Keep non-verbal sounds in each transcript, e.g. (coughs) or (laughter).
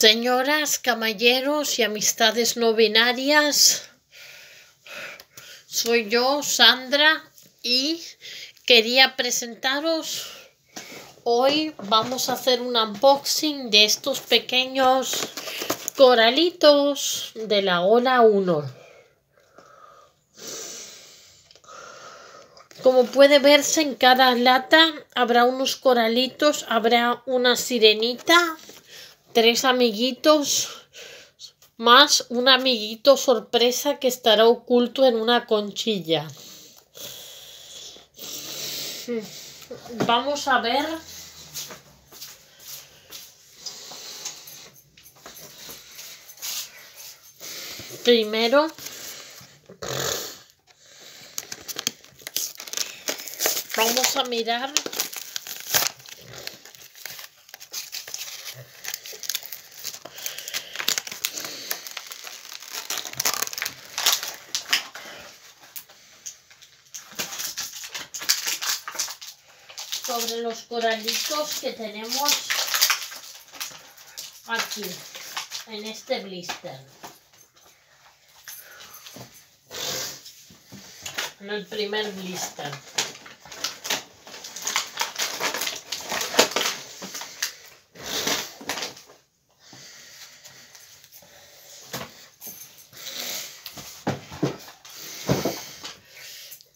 Señoras, caballeros y amistades no binarias, soy yo, Sandra, y quería presentaros. Hoy vamos a hacer un unboxing de estos pequeños coralitos de la ola 1. Como puede verse en cada lata habrá unos coralitos, habrá una sirenita, tres amiguitos más un amiguito sorpresa que estará oculto en una conchilla. Vamos a ver. Primero. Vamos a mirar sobre los coralitos que tenemos aquí, en este blister. En el primer blister.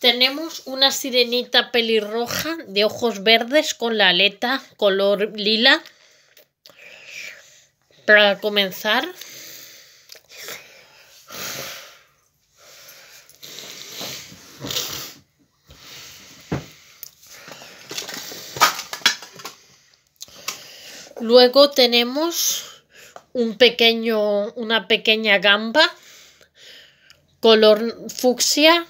Tenemos una sirenita pelirroja de ojos verdes con la aleta color lila. Para comenzar. Luego tenemos un pequeño, una pequeña gamba color fucsia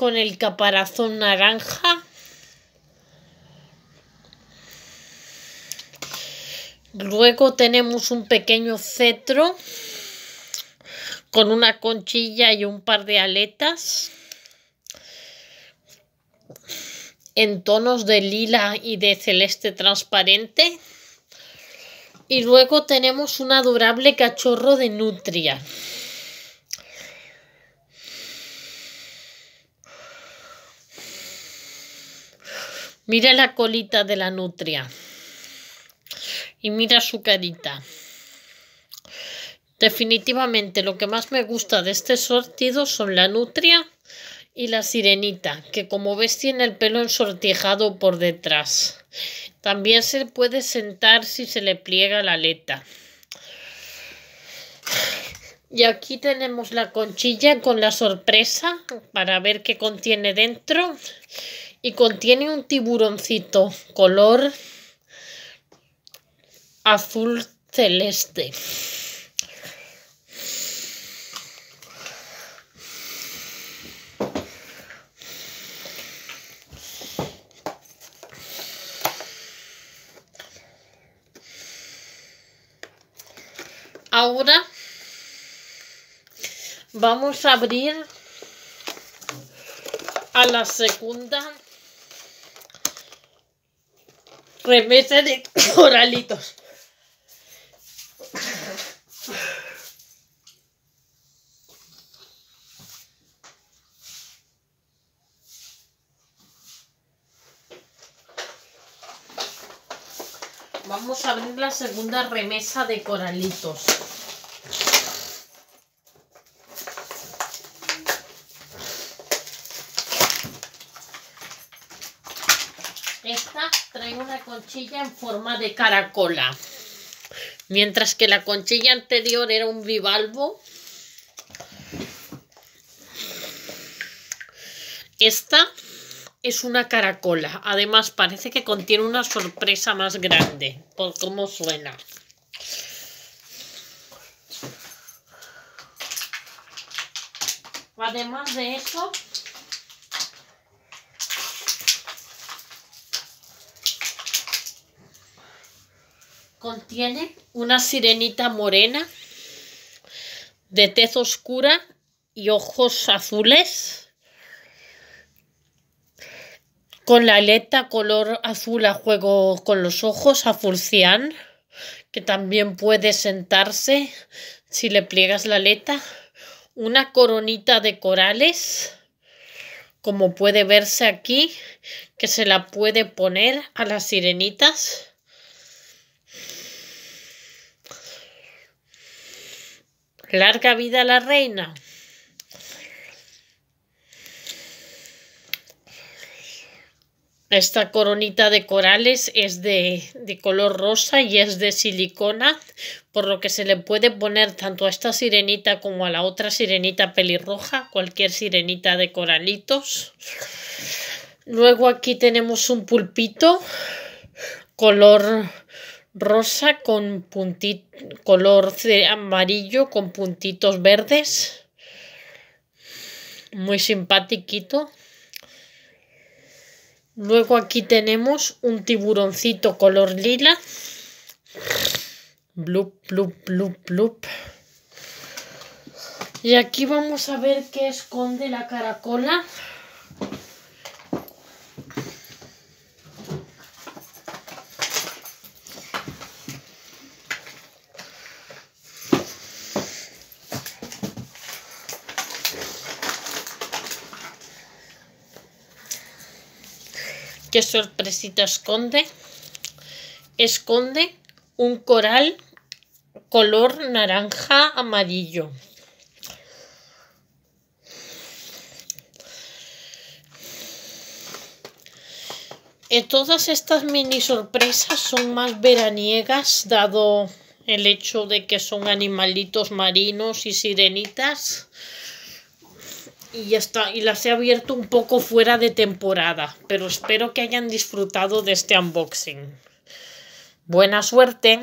con el caparazón naranja. Luego tenemos un pequeño cetro con una conchilla y un par de aletas en tonos de lila y de celeste transparente. Y luego tenemos un adorable cachorro de nutria. Mira la colita de la nutria. Y mira su carita. Definitivamente lo que más me gusta de este sortido son la nutria y la sirenita, que como ves tiene el pelo ensortijado por detrás. También se puede sentar si se le pliega la aleta. Y aquí tenemos la conchilla con la sorpresa para ver qué contiene dentro y contiene un tiburoncito color azul celeste. Ahora vamos a abrir a la segunda remesa de (coughs) coralitos. Vamos a abrir la segunda remesa de coralitos. Esta trae una conchilla en forma de caracola. Mientras que la conchilla anterior era un bivalvo. Esta es una caracola. Además parece que contiene una sorpresa más grande. Por cómo suena. Además de eso, Contiene una sirenita morena de tez oscura y ojos azules con la aleta color azul a juego con los ojos, azul cian, que también puede sentarse si le pliegas la aleta. Una coronita de corales, como puede verse aquí, que se la puede poner a las sirenitas. Larga vida la reina. Esta coronita de corales es de, de, color rosa y es de silicona, por lo que se le puede poner tanto a esta sirenita como a la otra sirenita pelirroja, cualquier sirenita de coralitos. Luego aquí tenemos un pulpito color rosa con color amarillo con puntitos verdes. Muy simpático. Luego aquí tenemos un tiburoncito color lila. Blup, blup, blup, blup. Y aquí vamos a ver qué esconde la caracola. ¿Qué sorpresita esconde? Esconde un coral color naranja amarillo. Eh, todas estas mini sorpresas son más veraniegas, dado el hecho de que son animalitos marinos y sirenitas y está, y las he abierto un poco fuera de temporada, pero espero que hayan disfrutado de este unboxing. Buena suerte.